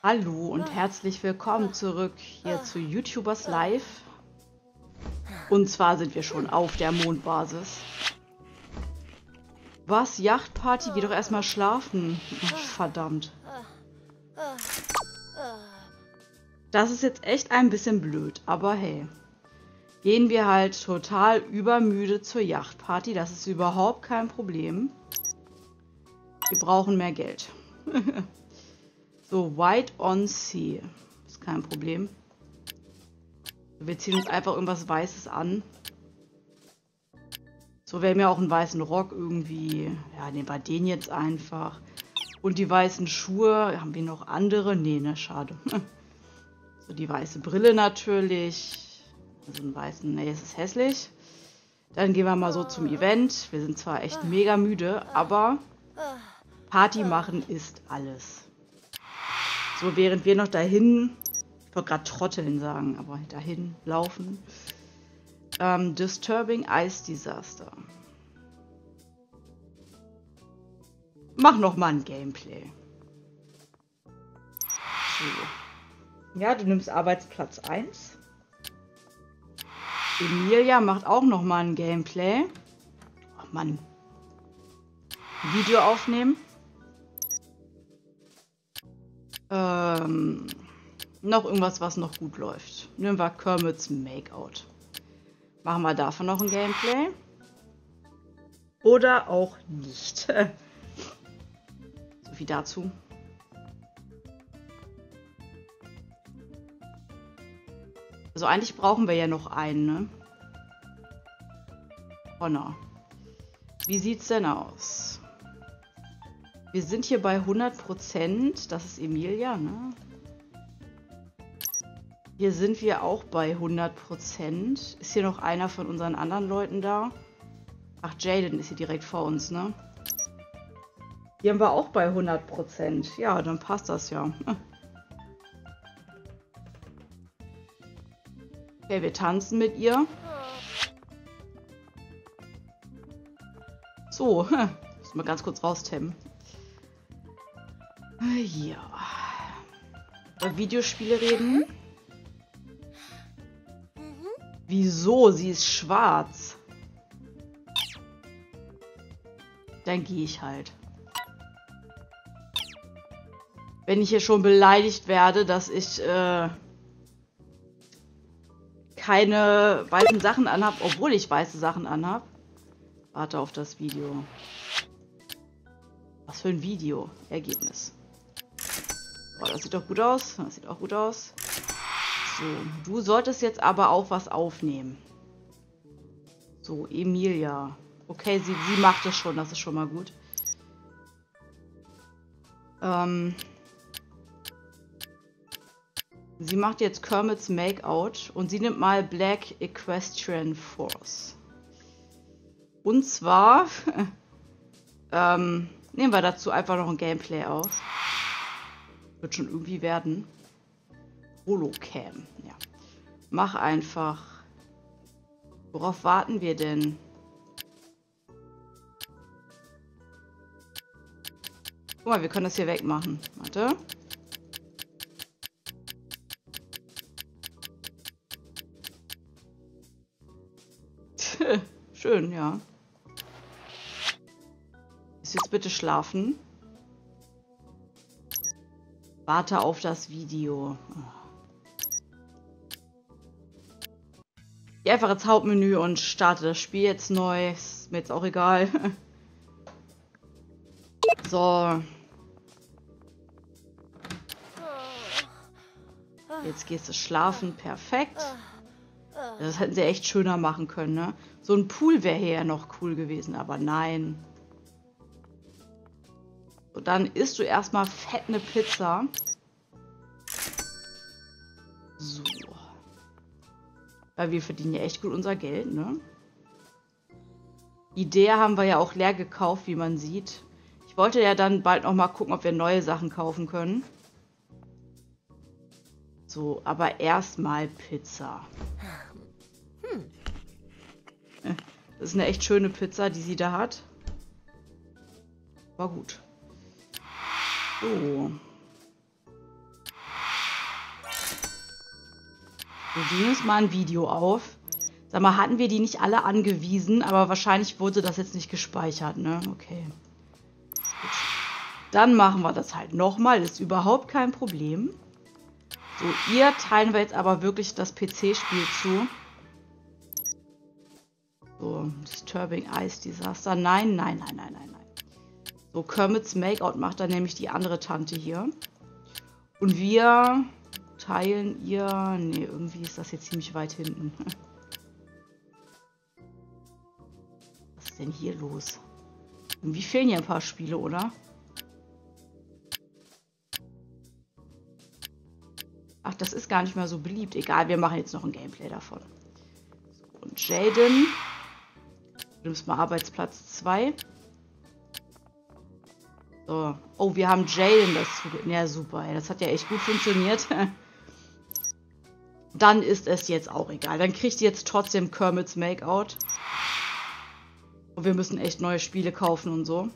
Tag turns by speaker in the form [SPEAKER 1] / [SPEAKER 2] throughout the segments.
[SPEAKER 1] Hallo und herzlich willkommen zurück hier zu YouTubers Live. Und zwar sind wir schon auf der Mondbasis. Was? Yachtparty? Geh doch erstmal schlafen. Ach, verdammt. Das ist jetzt echt ein bisschen blöd, aber hey. Gehen wir halt total übermüde zur Yachtparty. Das ist überhaupt kein Problem. Wir brauchen mehr Geld. so, White on Sea. Ist kein Problem. Wir ziehen uns einfach irgendwas Weißes an. So, wir haben ja auch einen weißen Rock irgendwie. Ja, nehmen wir den jetzt einfach. Und die weißen Schuhe. Haben wir noch andere? Nee, ne, schade. so, die weiße Brille natürlich. Also einen weißen, nee, es ist hässlich. Dann gehen wir mal so zum Event. Wir sind zwar echt mega müde, aber Party machen ist alles. So, während wir noch dahin, ich wollte gerade trotteln sagen, aber dahin laufen. Ähm, Disturbing Ice Disaster. Mach noch mal ein Gameplay. So. Ja, du nimmst Arbeitsplatz 1. Emilia macht auch noch mal ein Gameplay. Oh Mann. Video aufnehmen. Ähm, noch irgendwas, was noch gut läuft. Nehmen wir Kermits Makeout. Machen wir davon noch ein Gameplay. Oder auch nicht. so viel dazu. Also eigentlich brauchen wir ja noch einen, ne? Honor. Wie sieht's denn aus? Wir sind hier bei 100%. Das ist Emilia, ne? Hier sind wir auch bei 100%. Ist hier noch einer von unseren anderen Leuten da? Ach, Jaden ist hier direkt vor uns, ne? Hier haben wir auch bei 100%. Ja, dann passt das ja. Okay, wir tanzen mit ihr. So, muss mal ganz kurz raustemmen. Ja. Über Videospiele reden. Wieso? Sie ist schwarz. Dann gehe ich halt. Wenn ich hier schon beleidigt werde, dass ich äh, keine weißen Sachen anhab, obwohl ich weiße Sachen anhab. Warte auf das Video. Was für ein Video? Ergebnis. Boah, das sieht doch gut aus. Das sieht auch gut aus. So, du solltest jetzt aber auch was aufnehmen. So, Emilia. Okay, sie, sie macht es schon. Das ist schon mal gut. Ähm... Sie macht jetzt Kermits Makeout und sie nimmt mal Black Equestrian Force. Und zwar ähm, nehmen wir dazu einfach noch ein Gameplay auf. Wird schon irgendwie werden. Holocam, ja. Mach einfach. Worauf warten wir denn? Guck mal, wir können das hier wegmachen. Warte. Schön, ja. Ist jetzt bitte schlafen. Warte auf das Video. Geh einfach ins Hauptmenü und starte das Spiel jetzt neu. Ist mir jetzt auch egal. so. Jetzt gehst du schlafen. Perfekt. Das hätten sie echt schöner machen können, ne? So ein Pool wäre hier ja noch cool gewesen, aber nein. So, dann isst du erstmal fett eine Pizza. So. Weil wir verdienen ja echt gut unser Geld, ne? Idee haben wir ja auch leer gekauft, wie man sieht. Ich wollte ja dann bald noch mal gucken, ob wir neue Sachen kaufen können. So, aber erstmal Pizza. Das ist eine echt schöne Pizza, die sie da hat. War gut. So. Wir nehmen uns mal ein Video auf. Sag mal, hatten wir die nicht alle angewiesen, aber wahrscheinlich wurde das jetzt nicht gespeichert, ne? Okay. Gut. Dann machen wir das halt nochmal, ist überhaupt kein Problem. So, ihr teilen wir jetzt aber wirklich das PC-Spiel zu. So, Disturbing Ice Disaster. Nein, nein, nein, nein, nein, nein. So, Kermits Makeout macht dann nämlich die andere Tante hier. Und wir teilen ihr... Ne, irgendwie ist das jetzt ziemlich weit hinten. Was ist denn hier los? Irgendwie fehlen hier ein paar Spiele, oder? Ach, das ist gar nicht mehr so beliebt. Egal, wir machen jetzt noch ein Gameplay davon. So, und Jaden. Du nimmst mal Arbeitsplatz 2. So. Oh, wir haben Jaden dazu. Ja, super. Das hat ja echt gut funktioniert. Dann ist es jetzt auch egal. Dann kriegt ihr jetzt trotzdem Kermits Makeout. Und wir müssen echt neue Spiele kaufen und so.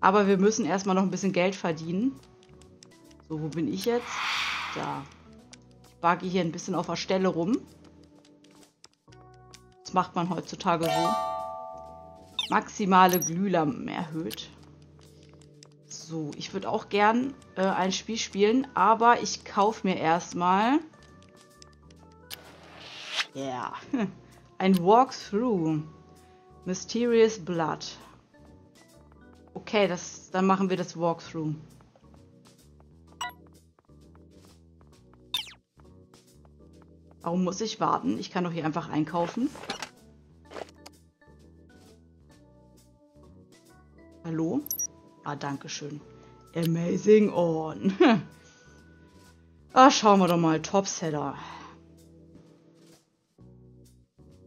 [SPEAKER 1] Aber wir müssen erstmal noch ein bisschen Geld verdienen. So, wo bin ich jetzt? Da. Ich wage hier ein bisschen auf der Stelle rum. Das macht man heutzutage so. Maximale Glühlampen erhöht. So, ich würde auch gern äh, ein Spiel spielen, aber ich kaufe mir erstmal... Ja, yeah. ein Walkthrough. Mysterious Blood. Okay, das, dann machen wir das Walkthrough. Warum muss ich warten? Ich kann doch hier einfach einkaufen. Hallo? Ah, danke schön. Amazing On. ah, schauen wir doch mal. Topseller.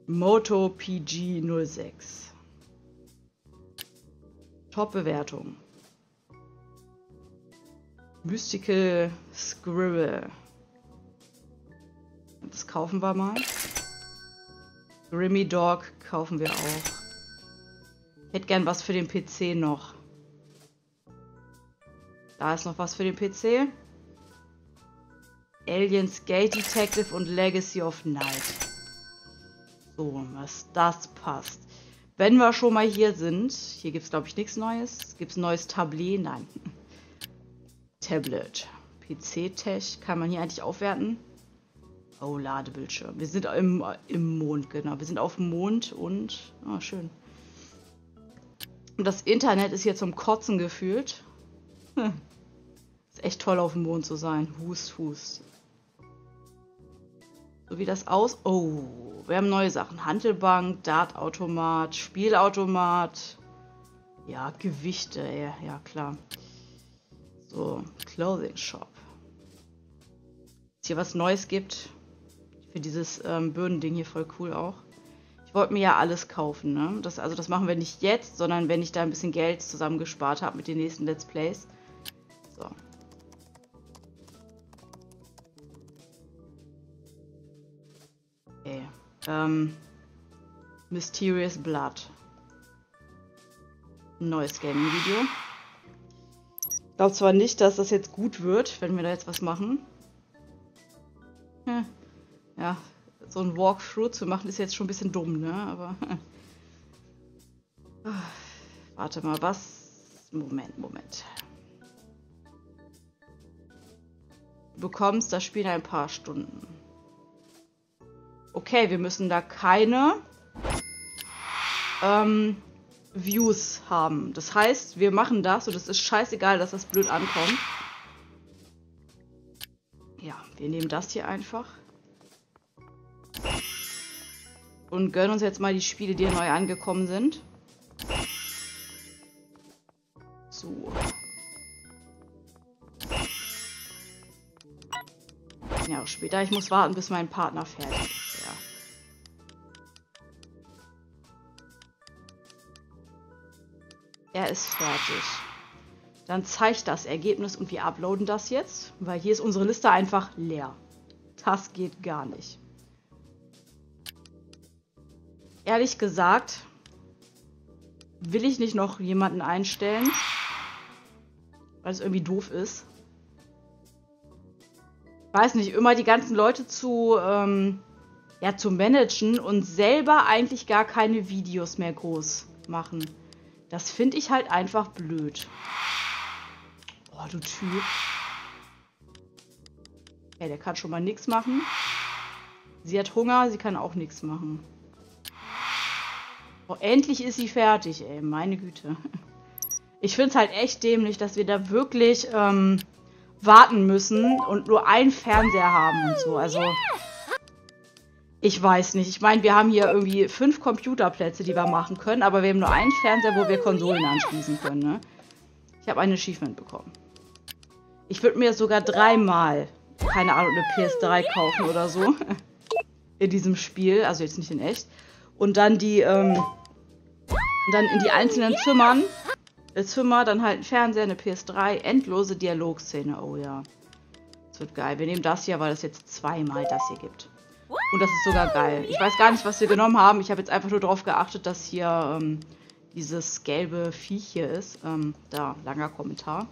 [SPEAKER 1] Moto PG 06. Top-Bewertung. Mystical Scribble. Das kaufen wir mal. Grimmy Dog kaufen wir auch. Hätte gern was für den PC noch. Da ist noch was für den PC. Aliens Gate Detective und Legacy of Night. So, was das passt. Wenn wir schon mal hier sind, hier gibt es glaube ich nichts Neues. Gibt es ein neues Tablet? Nein. Tablet. PC-Tech kann man hier eigentlich aufwerten. Oh, Ladebildschirm. Wir sind im, im Mond, genau. Wir sind auf dem Mond und... Ah, schön. Und das Internet ist hier zum Kotzen gefühlt. Hm. Ist echt toll, auf dem Mond zu sein. Hust, hust. So wie das aus... Oh, wir haben neue Sachen. Handelbank, Dartautomat, Spielautomat. Ja, Gewichte, ja, ja klar. So, Clothing Shop. Es hier was Neues gibt, für dieses ähm, Böden-Ding hier voll cool auch. Ich wollte mir ja alles kaufen, ne? Das, also das machen wir nicht jetzt, sondern wenn ich da ein bisschen Geld zusammengespart habe mit den nächsten Let's Plays. So. Okay. Ähm, Mysterious Blood. Neues Gaming-Video. Ich glaube zwar nicht, dass das jetzt gut wird, wenn wir da jetzt was machen. Hm ja, so ein Walkthrough zu machen, ist jetzt schon ein bisschen dumm, ne? Aber. Warte mal, was. Moment, Moment. Bekommst das Spiel in ein paar Stunden. Okay, wir müssen da keine ähm, Views haben. Das heißt, wir machen das und es ist scheißegal, dass das blöd ankommt. Ja, wir nehmen das hier einfach. Und gönnen uns jetzt mal die Spiele, die neu angekommen sind. Ja, später. Ich muss warten, bis mein Partner fertig ist. Ja. Er ist fertig. Dann zeigt das Ergebnis und wir uploaden das jetzt, weil hier ist unsere Liste einfach leer. Das geht gar nicht ehrlich gesagt, will ich nicht noch jemanden einstellen, weil es irgendwie doof ist. Weiß nicht, immer die ganzen Leute zu, ähm, ja, zu managen und selber eigentlich gar keine Videos mehr groß machen. Das finde ich halt einfach blöd. Oh, du Typ. Ja, der kann schon mal nichts machen. Sie hat Hunger, sie kann auch nichts machen. Oh, endlich ist sie fertig, ey. Meine Güte. Ich finde es halt echt dämlich, dass wir da wirklich ähm, warten müssen und nur einen Fernseher haben und so. Also, ich weiß nicht. Ich meine, wir haben hier irgendwie fünf Computerplätze, die wir machen können, aber wir haben nur einen Fernseher, wo wir Konsolen anschließen können, ne? Ich habe ein Achievement bekommen. Ich würde mir sogar dreimal, keine Ahnung, eine PS3 kaufen oder so. In diesem Spiel, also jetzt nicht in echt. Und dann die, ähm, dann in die einzelnen Zimmern Zimmer, dann halt ein Fernseher, eine PS3, endlose Dialogszene. Oh ja. Das wird geil. Wir nehmen das hier, weil es jetzt zweimal das hier gibt. Und das ist sogar geil. Ich weiß gar nicht, was wir genommen haben. Ich habe jetzt einfach nur darauf geachtet, dass hier ähm, dieses gelbe Viech hier ist. Ähm, da, langer Kommentar.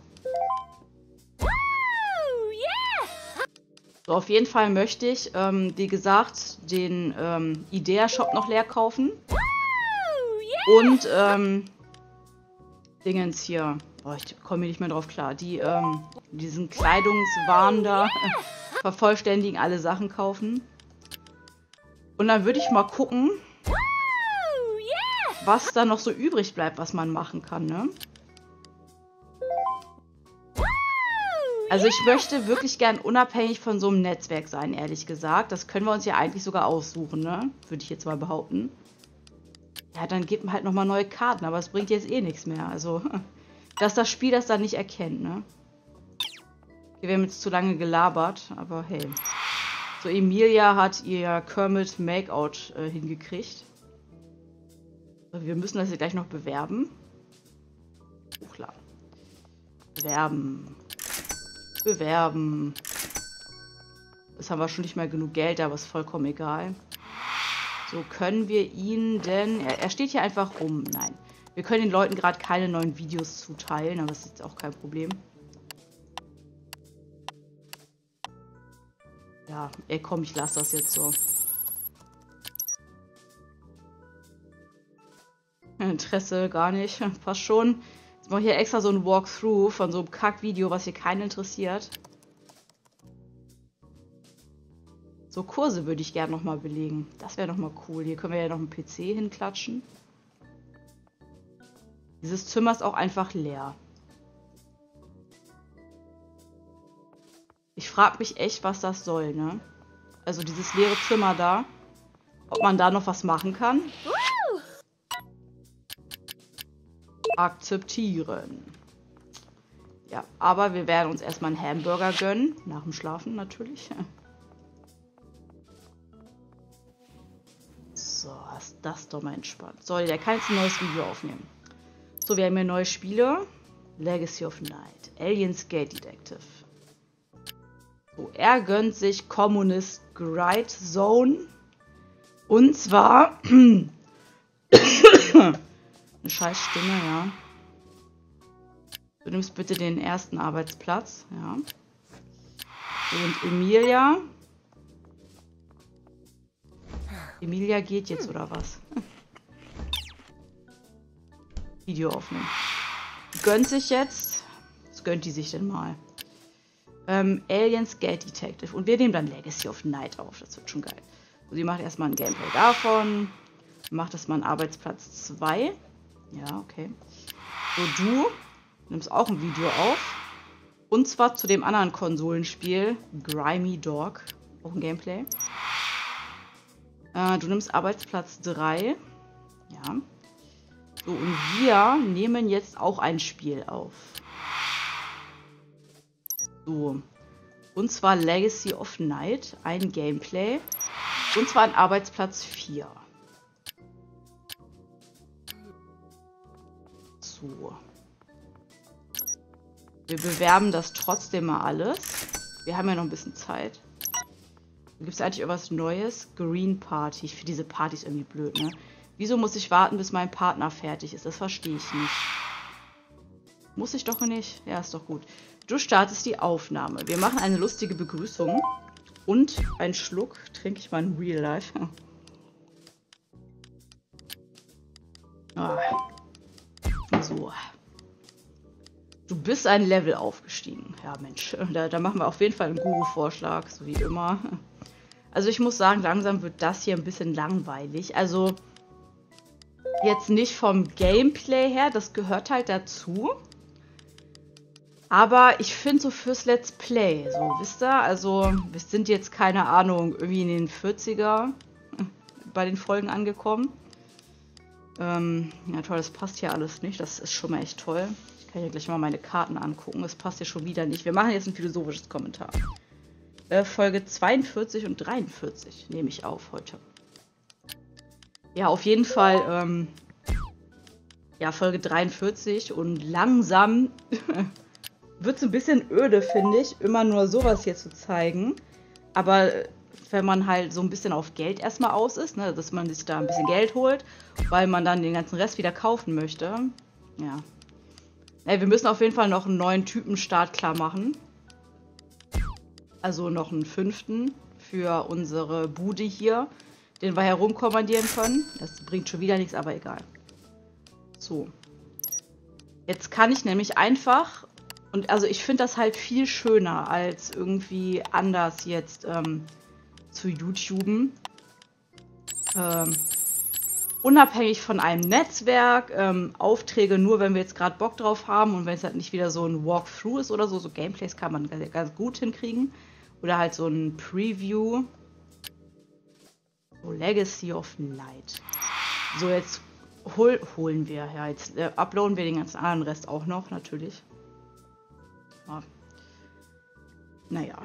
[SPEAKER 1] So, auf jeden Fall möchte ich, ähm, wie gesagt, den ähm, Idea-Shop noch leer kaufen. Und ähm, Dingens hier. Boah, ich komme nicht mehr drauf klar. Die, ähm, diesen Kleidungswahn da vervollständigen, alle Sachen kaufen. Und dann würde ich mal gucken, was da noch so übrig bleibt, was man machen kann, ne? Also ich möchte wirklich gern unabhängig von so einem Netzwerk sein, ehrlich gesagt. Das können wir uns ja eigentlich sogar aussuchen, ne? Würde ich jetzt mal behaupten. Ja, dann gibt man halt nochmal neue Karten, aber es bringt jetzt eh nichts mehr. Also, dass das Spiel das dann nicht erkennt, ne? Wir haben jetzt zu lange gelabert, aber hey. So, Emilia hat ihr Kermit Makeout äh, hingekriegt. Wir müssen das hier gleich noch bewerben. Hochladen. Bewerben. Bewerben. Jetzt haben wir schon nicht mehr genug Geld, aber ist vollkommen egal. So, können wir ihn denn... Er, er steht hier einfach rum. Nein. Wir können den Leuten gerade keine neuen Videos zuteilen, aber das ist jetzt auch kein Problem. Ja, ey, komm, ich lasse das jetzt so. Interesse gar nicht. Fast schon. Jetzt mache ich hier extra so ein Walkthrough von so einem Kack-Video, was hier keinen interessiert. So Kurse würde ich gerne nochmal belegen. Das wäre nochmal cool. Hier können wir ja noch einen PC hinklatschen. Dieses Zimmer ist auch einfach leer. Ich frage mich echt, was das soll, ne? Also dieses leere Zimmer da. Ob man da noch was machen kann. Akzeptieren. Ja, aber wir werden uns erstmal einen Hamburger gönnen. Nach dem Schlafen natürlich. das doch mal entspannt. So, der kann ein neues Video aufnehmen. So, wir haben hier neue Spiele. Legacy of Night. Aliens Gate Detective. So, er gönnt sich Communist Grind Zone. Und zwar... eine scheiß Stimme, ja. Du nimmst bitte den ersten Arbeitsplatz, ja. Und Emilia Emilia geht jetzt, oder was? Video aufnehmen. Gönnt sich jetzt. Was gönnt die sich denn mal? Ähm, Aliens Gate Detective. Und wir nehmen dann Legacy of Night auf. Das wird schon geil. So, sie macht erstmal ein Gameplay davon. Macht das mal einen Arbeitsplatz 2. Ja, okay. So, du nimmst auch ein Video auf. Und zwar zu dem anderen Konsolenspiel, Grimy Dog. Auch ein Gameplay. Äh, du nimmst Arbeitsplatz 3. Ja. So, und wir nehmen jetzt auch ein Spiel auf. So. Und zwar Legacy of Night, ein Gameplay. Und zwar an Arbeitsplatz 4. So. Wir bewerben das trotzdem mal alles. Wir haben ja noch ein bisschen Zeit. Gibt es eigentlich irgendwas Neues? Green Party. Ich finde diese Partys irgendwie blöd, ne? Wieso muss ich warten, bis mein Partner fertig ist? Das verstehe ich nicht. Muss ich doch nicht? Ja, ist doch gut. Du startest die Aufnahme. Wir machen eine lustige Begrüßung. Und einen Schluck trinke ich mal in Real Life. Ah. So. Du bist ein Level aufgestiegen. Ja, Mensch. Da, da machen wir auf jeden Fall einen Guru-Vorschlag, so wie immer. Also ich muss sagen, langsam wird das hier ein bisschen langweilig. Also jetzt nicht vom Gameplay her, das gehört halt dazu. Aber ich finde so fürs Let's Play, so, wisst ihr? Also, wir sind jetzt, keine Ahnung, irgendwie in den 40er bei den Folgen angekommen. Ähm, ja toll, das passt hier alles nicht. Das ist schon mal echt toll. Ich kann ja gleich mal meine Karten angucken. Das passt hier schon wieder nicht. Wir machen jetzt ein philosophisches Kommentar. Äh, Folge 42 und 43 nehme ich auf heute. Ja, auf jeden Fall, ähm, ja, Folge 43 und langsam wird es ein bisschen öde, finde ich, immer nur sowas hier zu zeigen. Aber wenn man halt so ein bisschen auf Geld erstmal aus ist, ne, dass man sich da ein bisschen Geld holt, weil man dann den ganzen Rest wieder kaufen möchte. Ja. ja wir müssen auf jeden Fall noch einen neuen Typenstart klar machen. Also noch einen fünften für unsere Bude hier, den wir herumkommandieren können. Das bringt schon wieder nichts, aber egal. So. Jetzt kann ich nämlich einfach, und also ich finde das halt viel schöner als irgendwie anders jetzt ähm, zu YouTuben. Ähm, unabhängig von einem Netzwerk, ähm, Aufträge nur, wenn wir jetzt gerade Bock drauf haben und wenn es halt nicht wieder so ein Walkthrough ist oder so, so Gameplays kann man ganz, ganz gut hinkriegen. Oder halt so ein Preview. So, Legacy of Light. So, jetzt hol holen wir, ja, jetzt äh, uploaden wir den ganzen anderen Rest auch noch, natürlich. Ja. Naja.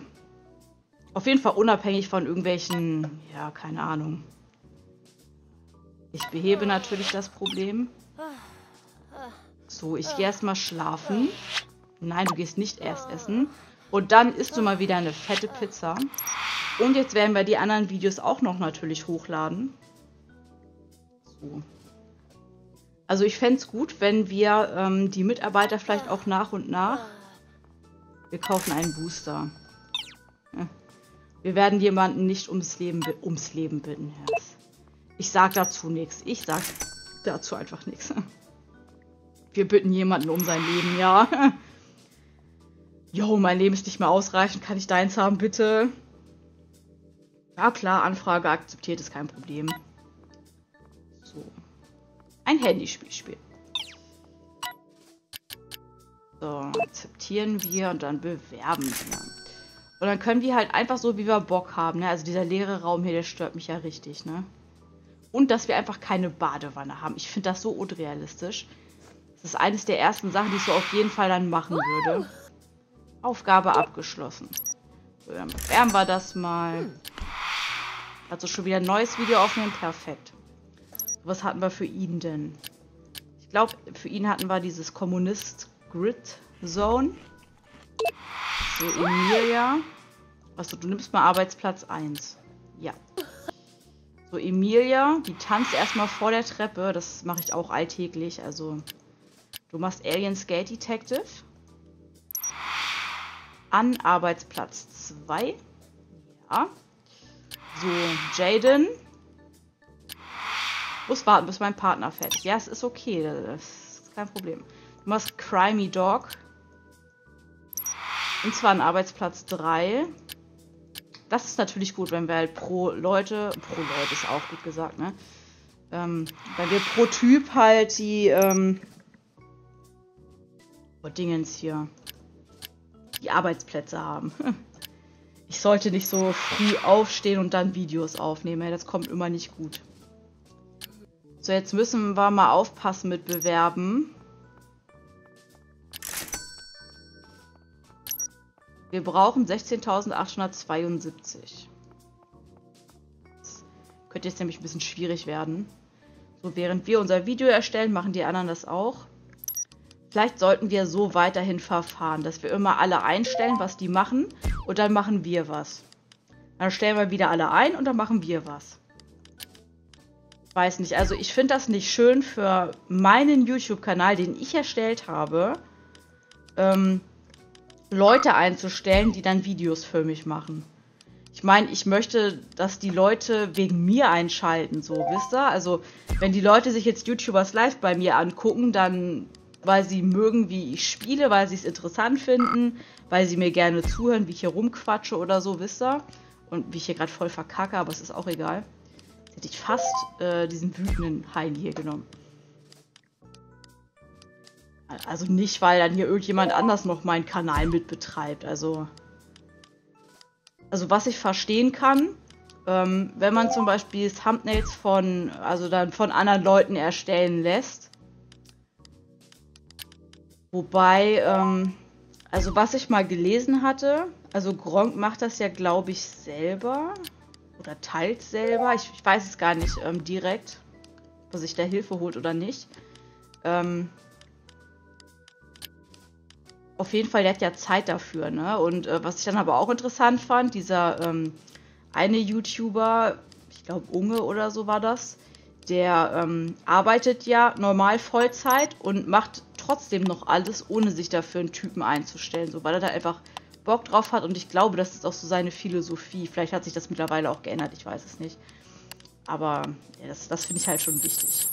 [SPEAKER 1] Auf jeden Fall unabhängig von irgendwelchen, ja, keine Ahnung. Ich behebe natürlich das Problem. So, ich gehe erstmal schlafen. Nein, du gehst nicht erst essen. Und dann isst du mal wieder eine fette Pizza. Und jetzt werden wir die anderen Videos auch noch natürlich hochladen. So. Also ich fände es gut, wenn wir ähm, die Mitarbeiter vielleicht auch nach und nach... Wir kaufen einen Booster. Wir werden jemanden nicht ums Leben, ums Leben bitten, Herz. Ich sag dazu nichts. Ich sag dazu einfach nichts. Wir bitten jemanden um sein Leben, ja. Jo, mein Leben ist nicht mehr ausreichend. Kann ich deins haben, bitte? Ja, klar, Anfrage akzeptiert ist kein Problem. So. Ein Handyspiel spielen. So, akzeptieren wir und dann bewerben wir. Und dann können wir halt einfach so, wie wir Bock haben. Ne? Also dieser leere Raum hier, der stört mich ja richtig. Ne? Und dass wir einfach keine Badewanne haben. Ich finde das so unrealistisch. Das ist eines der ersten Sachen, die ich so auf jeden Fall dann machen würde. Aufgabe abgeschlossen. So, dann bewerben wir das mal. Also schon wieder ein neues Video aufnehmen. Perfekt. Was hatten wir für ihn denn? Ich glaube, für ihn hatten wir dieses Kommunist Grid Zone. So, Emilia. Achso, du nimmst mal Arbeitsplatz 1. Ja. So, Emilia, die tanzt erstmal vor der Treppe. Das mache ich auch alltäglich. Also, du machst Alien Skate Detective. An Arbeitsplatz 2. Ja. So, Jaden. Muss warten, bis mein Partner fertig. Ja, es ist okay. Das ist kein Problem. Du machst Crimey Dog. Und zwar an Arbeitsplatz 3. Das ist natürlich gut, wenn wir halt pro Leute, pro Leute ist auch gut gesagt, ne? Ähm, wenn wir pro Typ halt die, ähm, oh, Dingens hier, die Arbeitsplätze haben. Ich sollte nicht so früh aufstehen und dann Videos aufnehmen, das kommt immer nicht gut. So, jetzt müssen wir mal aufpassen mit Bewerben. Wir brauchen 16.872. Das könnte jetzt nämlich ein bisschen schwierig werden. So, während wir unser Video erstellen, machen die anderen das auch. Vielleicht sollten wir so weiterhin verfahren, dass wir immer alle einstellen, was die machen. Und dann machen wir was. Dann stellen wir wieder alle ein und dann machen wir was. Weiß nicht, also ich finde das nicht schön für meinen YouTube-Kanal, den ich erstellt habe. Ähm, Leute einzustellen, die dann Videos für mich machen. Ich meine, ich möchte, dass die Leute wegen mir einschalten, so, wisst ihr? Also, wenn die Leute sich jetzt YouTubers live bei mir angucken, dann, weil sie mögen, wie ich spiele, weil sie es interessant finden, weil sie mir gerne zuhören, wie ich hier rumquatsche oder so, wisst ihr? Und wie ich hier gerade voll verkacke, aber es ist auch egal. Jetzt hätte ich fast äh, diesen wütenden Hein hier genommen. Also nicht, weil dann hier irgendjemand anders noch meinen Kanal mitbetreibt. Also, also was ich verstehen kann, ähm, wenn man zum Beispiel Thumbnails von, also dann von anderen Leuten erstellen lässt. Wobei, ähm, also was ich mal gelesen hatte, also Gronk macht das ja, glaube ich, selber. Oder teilt selber. Ich, ich weiß es gar nicht ähm, direkt, ob er sich da Hilfe holt oder nicht. Ähm, auf jeden Fall, der hat ja Zeit dafür, ne? Und äh, was ich dann aber auch interessant fand, dieser ähm, eine YouTuber, ich glaube Unge oder so war das, der ähm, arbeitet ja normal Vollzeit und macht trotzdem noch alles, ohne sich dafür einen Typen einzustellen, so weil er da einfach Bock drauf hat und ich glaube, das ist auch so seine Philosophie. Vielleicht hat sich das mittlerweile auch geändert, ich weiß es nicht. Aber ja, das, das finde ich halt schon wichtig.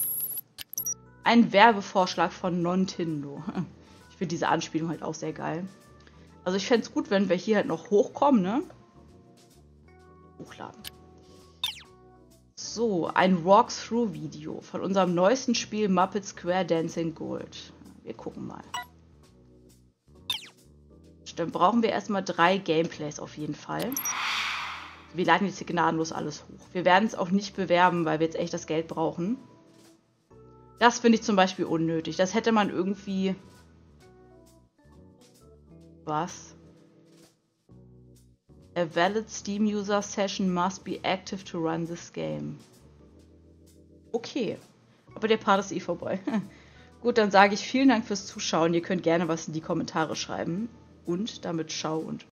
[SPEAKER 1] Ein Werbevorschlag von Nintendo. finde diese Anspielung halt auch sehr geil. Also ich fände es gut, wenn wir hier halt noch hochkommen, ne? Hochladen. So, ein Walkthrough-Video von unserem neuesten Spiel Muppet Square Dancing Gold. Wir gucken mal. Dann brauchen wir erstmal drei Gameplays auf jeden Fall. Wir laden jetzt hier gnadenlos alles hoch. Wir werden es auch nicht bewerben, weil wir jetzt echt das Geld brauchen. Das finde ich zum Beispiel unnötig. Das hätte man irgendwie was? A valid Steam user session must be active to run this game. Okay. Aber der Part ist eh vorbei. Gut, dann sage ich vielen Dank fürs Zuschauen. Ihr könnt gerne was in die Kommentare schreiben. Und damit ciao und